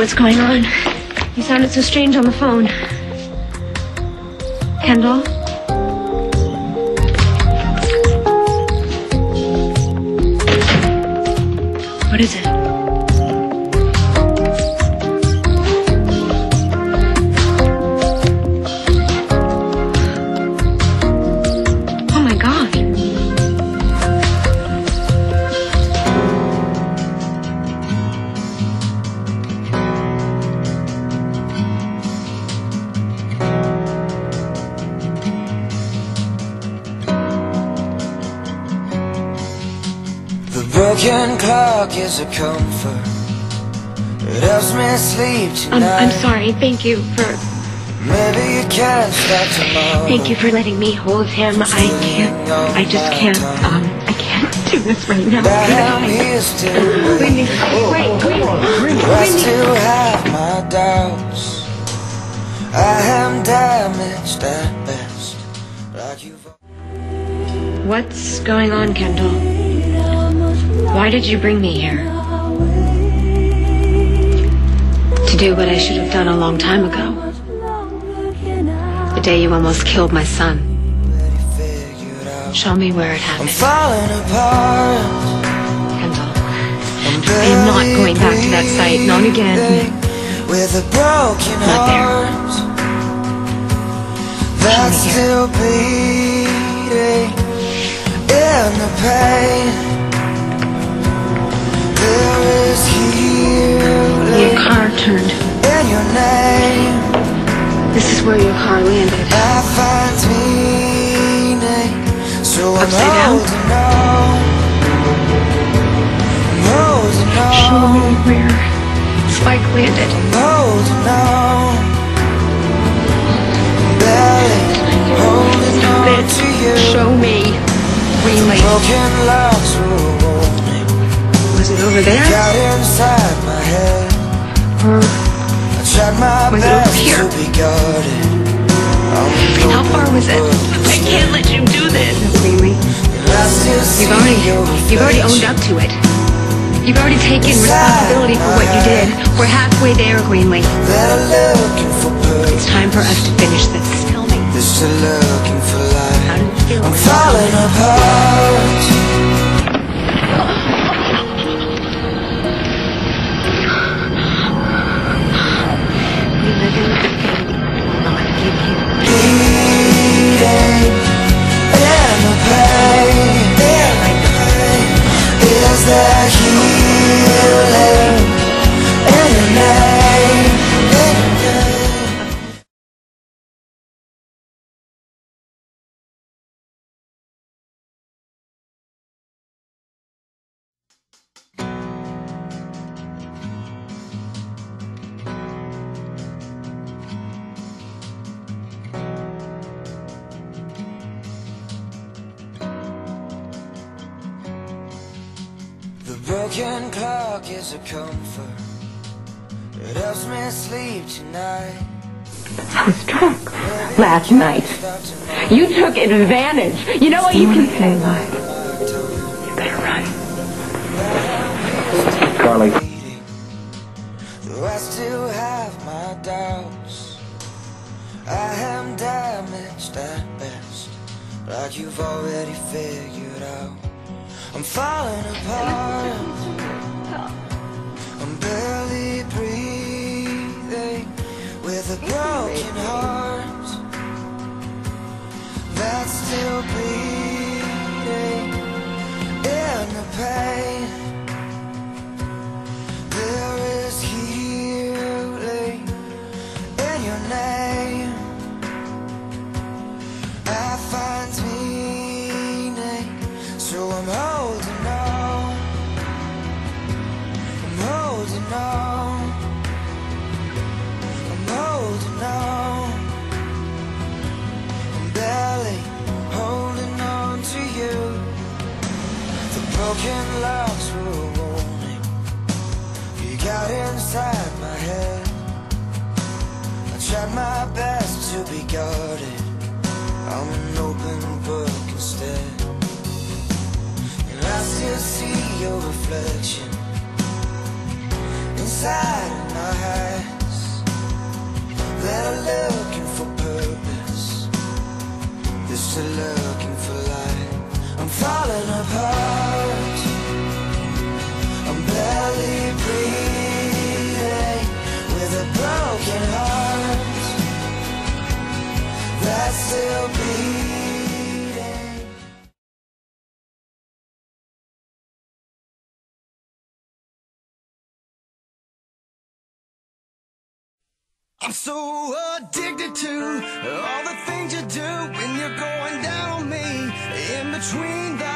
what's going on. You sounded so strange on the phone. Kendall? What is it? Broken clock is a comfort. It helps me sleep tonight. I'm sorry. Thank you for Maybe you can start tomorrow. thank you for letting me hold him. I can't I just can't um I can't do this right now. That I'm here still Wait, wait, wait, I still have my doubts. I am damaged at best. Like you've What's going on, Kendall? Why did you bring me here? To do what I should have done a long time ago. The day you almost killed my son. already figured out. Show me where it I'm happened, falling apart. Kendall. I'm not going back to that site, not again. With a broken Not there. heart That's still bleeding In the pain This is where your car landed. I find meaning So I'm Upside down? holding on I'm holding Show me where Spike landed. holding on, barely holding on Bitch, to you. show me. Greenlee. Broken locks were a warning, Was it over there? How far was it? I can't let you do this. Greenlee. and I still see You've already, you've already owned up to it. You've already taken responsibility for what you did. We're halfway there, Greenlee. They're looking for It's time for us to finish this. Tell me, they're still looking for how do you feel? I'm falling apart. Broken clock is a comfort. It helps me sleep tonight. I was drunk last night. You took advantage. You know what? You can say lies. You better run. Carly. Though I still have my doubts. I am damaged at best. Like you've already figured out. I'm falling apart. Holding on. I'm holding on. I'm barely holding on to you. The broken locks were a warning. You got inside my head. I tried my best to be guarded. I'm an open book instead. And I still see your reflection inside my eyes that are looking for purpose. They're still looking for light. I'm falling apart. I'm barely breathing with a broken heart that's still beating. I'm so addicted to all the things you do when you're going down on me. In between the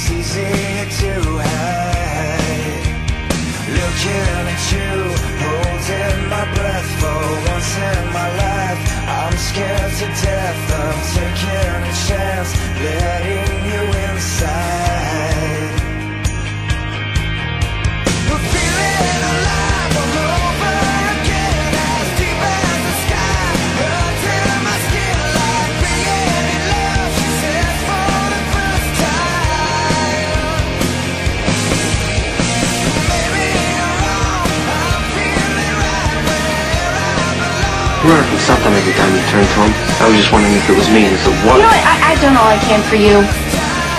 It's easier to hide. Looking at you, holding my breath for once in my life. I'm scared to death. I'm taking a chance, letting you inside. Every time you turn to him. I was just wondering if it was me, and if it was, You know what? I, I've done all I can for you.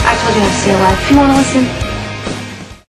I told you to stay alive. If you want to listen,